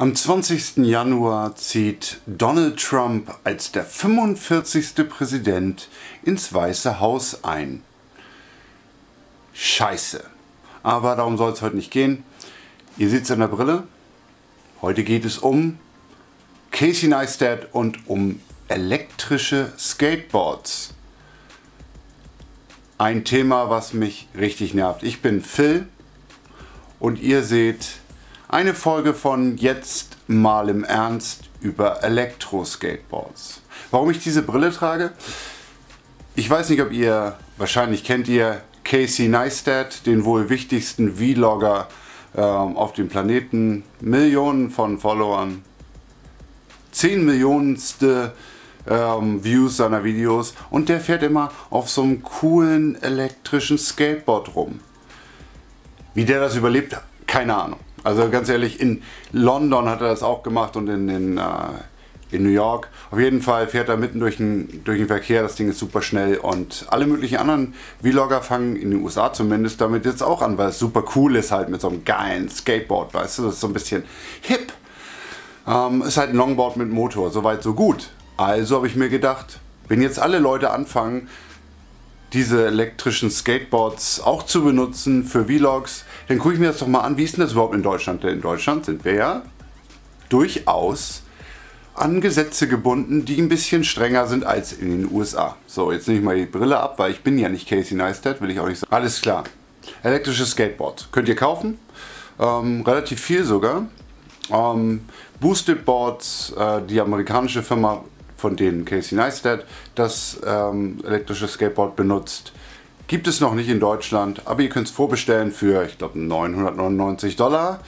Am 20. Januar zieht Donald Trump als der 45. Präsident ins Weiße Haus ein. Scheiße. Aber darum soll es heute nicht gehen. Ihr seht es an der Brille. Heute geht es um Casey Neistat und um elektrische Skateboards. Ein Thema, was mich richtig nervt. Ich bin Phil und ihr seht eine Folge von Jetzt mal im Ernst über Elektro-Skateboards. Warum ich diese Brille trage? Ich weiß nicht, ob ihr, wahrscheinlich kennt ihr Casey Neistat, den wohl wichtigsten Vlogger ähm, auf dem Planeten. Millionen von Followern. 10 Millionenste ähm, Views seiner Videos. Und der fährt immer auf so einem coolen elektrischen Skateboard rum. Wie der das überlebt, keine Ahnung. Also ganz ehrlich, in London hat er das auch gemacht und in, in, äh, in New York. Auf jeden Fall fährt er mitten durch den, durch den Verkehr, das Ding ist super schnell und alle möglichen anderen Vlogger fangen in den USA zumindest damit jetzt auch an, weil es super cool ist halt mit so einem geilen Skateboard, weißt du, das ist so ein bisschen hip. Ähm, ist halt ein Longboard mit Motor, soweit so gut. Also habe ich mir gedacht, wenn jetzt alle Leute anfangen, diese elektrischen Skateboards auch zu benutzen für Vlogs, dann gucke ich mir das doch mal an, wie ist denn das überhaupt in Deutschland? Denn in Deutschland sind wir ja durchaus an Gesetze gebunden, die ein bisschen strenger sind als in den USA. So, jetzt nehme ich mal die Brille ab, weil ich bin ja nicht Casey Neistat, will ich auch nicht sagen. Alles klar. Elektrisches Skateboard. Könnt ihr kaufen. Ähm, relativ viel sogar. Ähm, Boosted Boards, äh, die amerikanische Firma von denen Casey Neistat das ähm, elektrische Skateboard benutzt. Gibt es noch nicht in Deutschland, aber ihr könnt es vorbestellen für, ich glaube, 999 Dollar.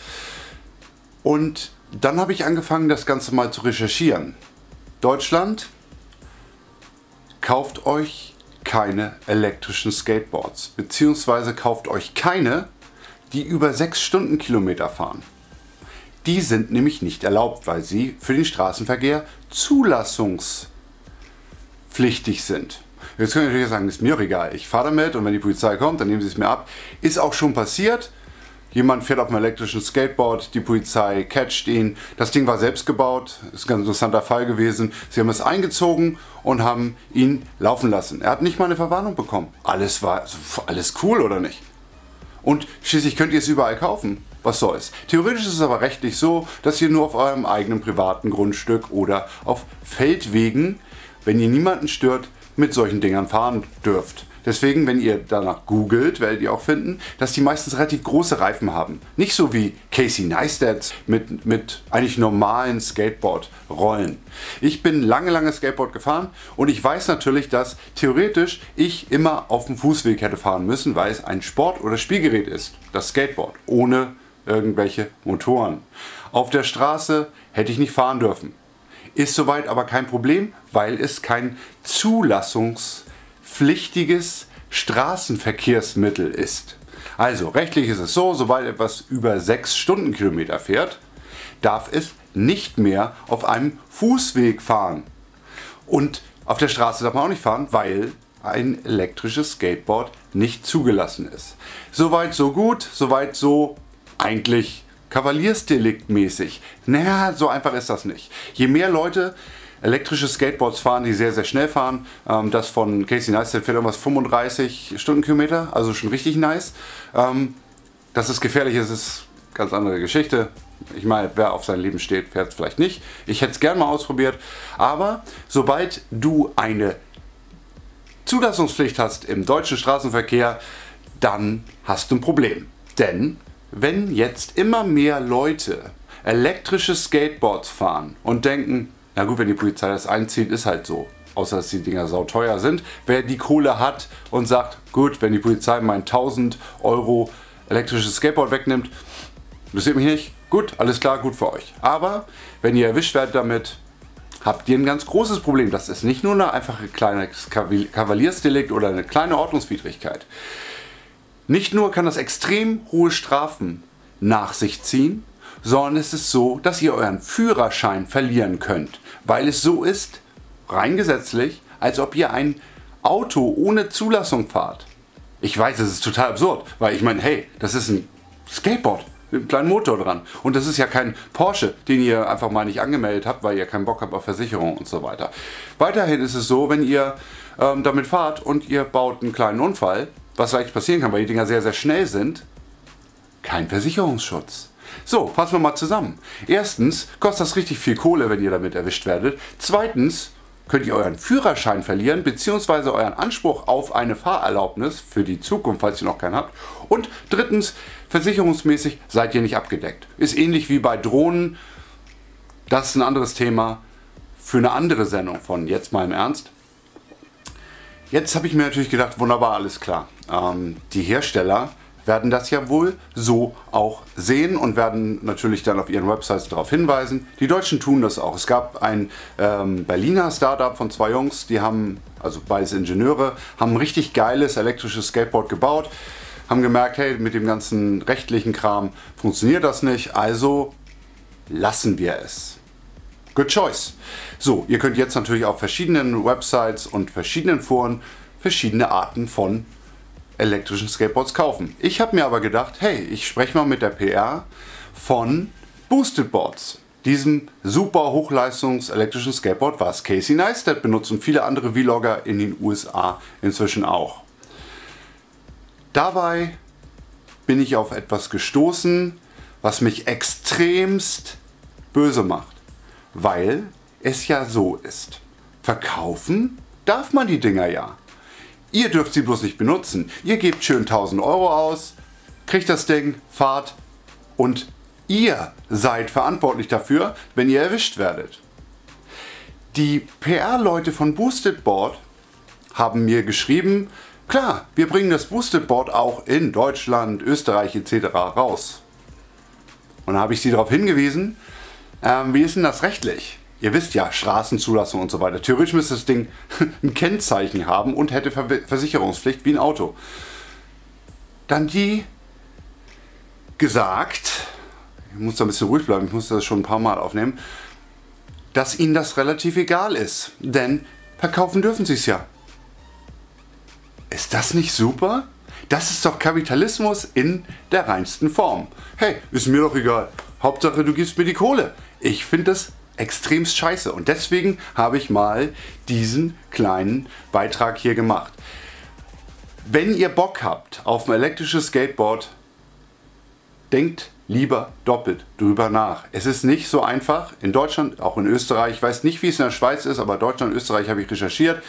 Und dann habe ich angefangen, das Ganze mal zu recherchieren. Deutschland, kauft euch keine elektrischen Skateboards, beziehungsweise kauft euch keine, die über 6 Stundenkilometer fahren. Die sind nämlich nicht erlaubt, weil sie für den Straßenverkehr zulassungspflichtig sind. Jetzt können Sie natürlich sagen, ist mir auch egal. Ich fahre damit und wenn die Polizei kommt, dann nehmen sie es mir ab. Ist auch schon passiert. Jemand fährt auf einem elektrischen Skateboard, die Polizei catcht ihn. Das Ding war selbst gebaut, ist ein ganz interessanter Fall gewesen. Sie haben es eingezogen und haben ihn laufen lassen. Er hat nicht mal eine Verwarnung bekommen. Alles war alles cool oder nicht? Und schließlich könnt ihr es überall kaufen was soll's. Theoretisch ist es aber rechtlich so, dass ihr nur auf eurem eigenen privaten Grundstück oder auf Feldwegen, wenn ihr niemanden stört, mit solchen Dingern fahren dürft. Deswegen, wenn ihr danach googelt, werdet ihr auch finden, dass die meistens relativ große Reifen haben. Nicht so wie Casey Neistat mit, mit eigentlich normalen Skateboard-Rollen. Ich bin lange, lange Skateboard gefahren und ich weiß natürlich, dass theoretisch ich immer auf dem Fußweg hätte fahren müssen, weil es ein Sport- oder Spielgerät ist, das Skateboard, ohne irgendwelche Motoren. Auf der Straße hätte ich nicht fahren dürfen. Ist soweit aber kein Problem, weil es kein zulassungspflichtiges Straßenverkehrsmittel ist. Also rechtlich ist es so, sobald etwas über 6 Stundenkilometer fährt, darf es nicht mehr auf einem Fußweg fahren. Und auf der Straße darf man auch nicht fahren, weil ein elektrisches Skateboard nicht zugelassen ist. Soweit so gut, soweit so eigentlich Kavaliersdeliktmäßig. Naja, so einfach ist das nicht. Je mehr Leute elektrische Skateboards fahren, die sehr, sehr schnell fahren, ähm, das von Casey Neistat fährt irgendwas 35 Stundenkilometer, also schon richtig nice. Ähm, dass es gefährlich ist, ist eine ganz andere Geschichte. Ich meine, wer auf sein Leben steht, fährt es vielleicht nicht. Ich hätte es gerne mal ausprobiert. Aber sobald du eine Zulassungspflicht hast im deutschen Straßenverkehr, dann hast du ein Problem. Denn wenn jetzt immer mehr Leute elektrische Skateboards fahren und denken, na gut, wenn die Polizei das einzieht, ist halt so. Außer dass die Dinger sauteuer sind. Wer die Kohle hat und sagt, gut, wenn die Polizei mein 1000 Euro elektrisches Skateboard wegnimmt, interessiert mich nicht. Gut, alles klar, gut für euch. Aber wenn ihr erwischt werdet damit, habt ihr ein ganz großes Problem. Das ist nicht nur eine einfache kleine Kavaliersdelikt oder eine kleine Ordnungswidrigkeit. Nicht nur kann das extrem hohe Strafen nach sich ziehen, sondern es ist so, dass ihr euren Führerschein verlieren könnt, weil es so ist, rein gesetzlich, als ob ihr ein Auto ohne Zulassung fahrt. Ich weiß, es ist total absurd, weil ich meine, hey, das ist ein Skateboard. mit einem kleinen Motor dran. Und das ist ja kein Porsche, den ihr einfach mal nicht angemeldet habt, weil ihr keinen Bock habt auf Versicherung und so weiter. Weiterhin ist es so, wenn ihr ähm, damit fahrt und ihr baut einen kleinen Unfall, was leicht passieren kann, weil die Dinger sehr, sehr schnell sind, kein Versicherungsschutz. So, fassen wir mal zusammen. Erstens kostet das richtig viel Kohle, wenn ihr damit erwischt werdet. Zweitens könnt ihr euren Führerschein verlieren, beziehungsweise euren Anspruch auf eine Fahrerlaubnis für die Zukunft, falls ihr noch keinen habt. Und drittens, versicherungsmäßig seid ihr nicht abgedeckt. Ist ähnlich wie bei Drohnen. Das ist ein anderes Thema für eine andere Sendung von Jetzt mal im Ernst. Jetzt habe ich mir natürlich gedacht, wunderbar, alles klar. Ähm, die Hersteller werden das ja wohl so auch sehen und werden natürlich dann auf ihren Websites darauf hinweisen. Die Deutschen tun das auch. Es gab ein ähm, Berliner Startup von zwei Jungs, die haben, also beides Ingenieure, haben ein richtig geiles elektrisches Skateboard gebaut, haben gemerkt, hey, mit dem ganzen rechtlichen Kram funktioniert das nicht, also lassen wir es. Good choice. So, ihr könnt jetzt natürlich auf verschiedenen Websites und verschiedenen Foren verschiedene Arten von elektrischen Skateboards kaufen. Ich habe mir aber gedacht, hey, ich spreche mal mit der PR von Boosted Boards. Diesem super Hochleistungs elektrischen Skateboard, was Casey Neistat benutzt und viele andere Vlogger in den USA inzwischen auch. Dabei bin ich auf etwas gestoßen, was mich extremst böse macht, weil es ja so ist. Verkaufen darf man die Dinger ja. Ihr dürft sie bloß nicht benutzen. Ihr gebt schön 1000 Euro aus, kriegt das Ding, fahrt und ihr seid verantwortlich dafür, wenn ihr erwischt werdet. Die PR-Leute von Boosted Board haben mir geschrieben, klar, wir bringen das Boosted Board auch in Deutschland, Österreich etc. raus. Und da habe ich sie darauf hingewiesen, ähm, wie ist denn das rechtlich? Ihr wisst ja, Straßenzulassung und so weiter. Theoretisch müsste das Ding ein Kennzeichen haben und hätte Versicherungspflicht wie ein Auto. Dann die gesagt, ich muss da ein bisschen ruhig bleiben, ich muss das schon ein paar Mal aufnehmen, dass ihnen das relativ egal ist. Denn verkaufen dürfen sie es ja. Ist das nicht super? Das ist doch Kapitalismus in der reinsten Form. Hey, ist mir doch egal. Hauptsache, du gibst mir die Kohle. Ich finde das extremst scheiße. Und deswegen habe ich mal diesen kleinen Beitrag hier gemacht. Wenn ihr Bock habt auf ein elektrisches Skateboard, denkt lieber doppelt drüber nach. Es ist nicht so einfach. In Deutschland, auch in Österreich, ich weiß nicht, wie es in der Schweiz ist, aber Deutschland und Österreich habe ich recherchiert.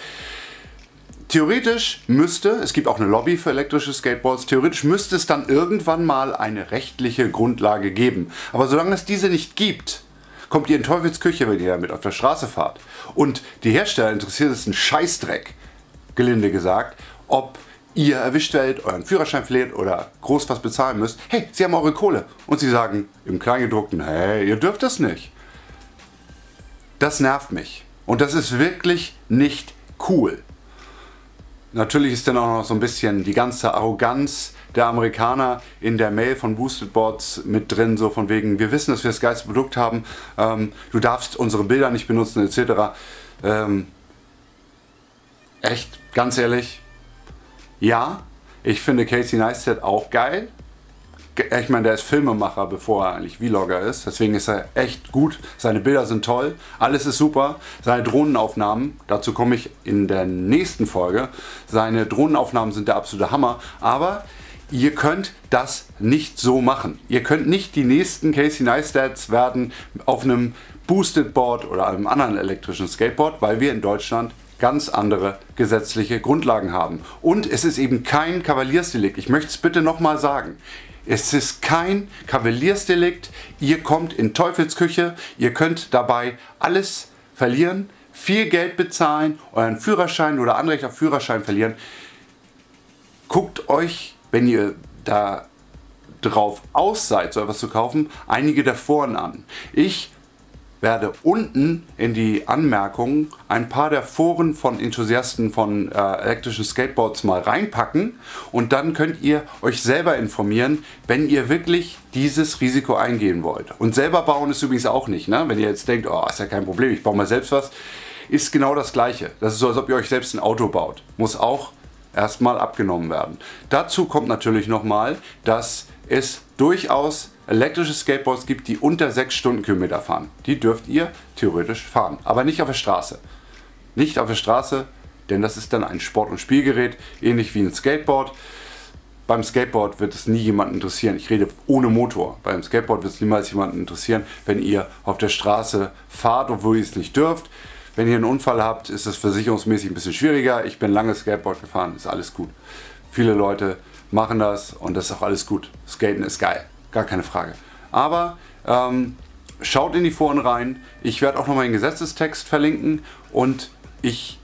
Theoretisch müsste, es gibt auch eine Lobby für elektrische Skateboards, theoretisch müsste es dann irgendwann mal eine rechtliche Grundlage geben. Aber solange es diese nicht gibt, kommt ihr in Teufelsküche, wenn ihr damit auf der Straße fahrt. Und die Hersteller interessiert es einen Scheißdreck, gelinde gesagt, ob ihr erwischt werdet, euren Führerschein verliert oder groß was bezahlen müsst. Hey, sie haben eure Kohle. Und sie sagen im Kleingedruckten, hey, ihr dürft das nicht. Das nervt mich. Und das ist wirklich nicht cool. Natürlich ist dann auch noch so ein bisschen die ganze Arroganz der Amerikaner in der Mail von Boosted Boards mit drin, so von wegen, wir wissen, dass wir das geilste Produkt haben, ähm, du darfst unsere Bilder nicht benutzen, etc. Ähm, echt, ganz ehrlich, ja, ich finde Casey Neistat auch geil, ich meine, der ist Filmemacher, bevor er eigentlich Vlogger ist. Deswegen ist er echt gut. Seine Bilder sind toll. Alles ist super. Seine Drohnenaufnahmen, dazu komme ich in der nächsten Folge. Seine Drohnenaufnahmen sind der absolute Hammer. Aber ihr könnt das nicht so machen. Ihr könnt nicht die nächsten Casey Neistats werden auf einem Boosted Board oder einem anderen elektrischen Skateboard, weil wir in Deutschland ganz andere gesetzliche Grundlagen haben. Und es ist eben kein Kavaliersdelikt. Ich möchte es bitte nochmal sagen. Es ist kein Kavaliersdelikt. Ihr kommt in Teufelsküche. Ihr könnt dabei alles verlieren, viel Geld bezahlen, euren Führerschein oder Anrecht auf Führerschein verlieren. Guckt euch, wenn ihr da drauf aus seid, so etwas zu kaufen, einige der Foren an. Ich werde unten in die Anmerkungen ein paar der Foren von Enthusiasten von äh, elektrischen Skateboards mal reinpacken und dann könnt ihr euch selber informieren, wenn ihr wirklich dieses Risiko eingehen wollt. Und selber bauen ist übrigens auch nicht, ne? wenn ihr jetzt denkt, oh, ist ja kein Problem, ich baue mal selbst was, ist genau das gleiche. Das ist so, als ob ihr euch selbst ein Auto baut. Muss auch erstmal abgenommen werden. Dazu kommt natürlich nochmal, dass es durchaus elektrische Skateboards gibt, die unter 6 Stundenkilometer fahren. Die dürft ihr theoretisch fahren, aber nicht auf der Straße. Nicht auf der Straße, denn das ist dann ein Sport- und Spielgerät, ähnlich wie ein Skateboard. Beim Skateboard wird es nie jemanden interessieren. Ich rede ohne Motor. Beim Skateboard wird es niemals jemanden interessieren, wenn ihr auf der Straße fahrt, obwohl ihr es nicht dürft. Wenn ihr einen Unfall habt, ist es versicherungsmäßig ein bisschen schwieriger. Ich bin lange Skateboard gefahren, ist alles gut. Viele Leute machen das und das ist auch alles gut. Skaten ist geil, gar keine Frage. Aber ähm, schaut in die Foren rein. Ich werde auch noch mal einen Gesetzestext verlinken und ich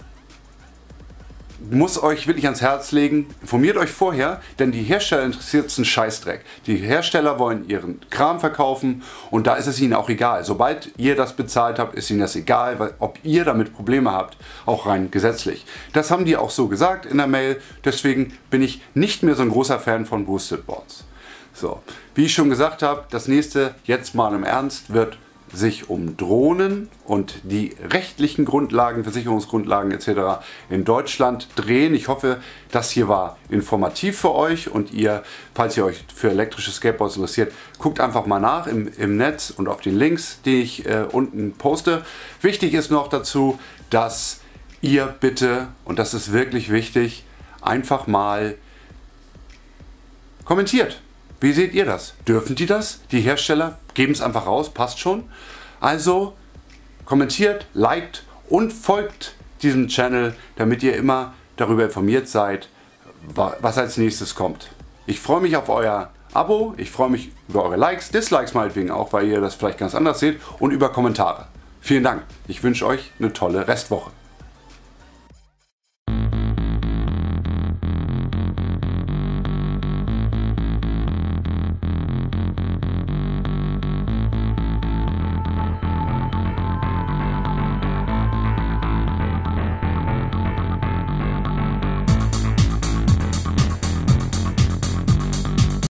muss euch wirklich ans Herz legen, informiert euch vorher, denn die Hersteller interessiert es einen Scheißdreck. Die Hersteller wollen ihren Kram verkaufen und da ist es ihnen auch egal. Sobald ihr das bezahlt habt, ist ihnen das egal, weil, ob ihr damit Probleme habt, auch rein gesetzlich. Das haben die auch so gesagt in der Mail, deswegen bin ich nicht mehr so ein großer Fan von Boosted Boards. So, wie ich schon gesagt habe, das nächste, jetzt mal im Ernst, wird sich um Drohnen und die rechtlichen Grundlagen, Versicherungsgrundlagen etc. in Deutschland drehen. Ich hoffe, das hier war informativ für euch und ihr, falls ihr euch für elektrische Skateboards interessiert, guckt einfach mal nach im, im Netz und auf den Links, die ich äh, unten poste. Wichtig ist noch dazu, dass ihr bitte, und das ist wirklich wichtig, einfach mal kommentiert. Wie seht ihr das? Dürfen die das? Die Hersteller geben es einfach raus, passt schon. Also kommentiert, liked und folgt diesem Channel, damit ihr immer darüber informiert seid, was als nächstes kommt. Ich freue mich auf euer Abo, ich freue mich über eure Likes, Dislikes meinetwegen auch, weil ihr das vielleicht ganz anders seht und über Kommentare. Vielen Dank. Ich wünsche euch eine tolle Restwoche.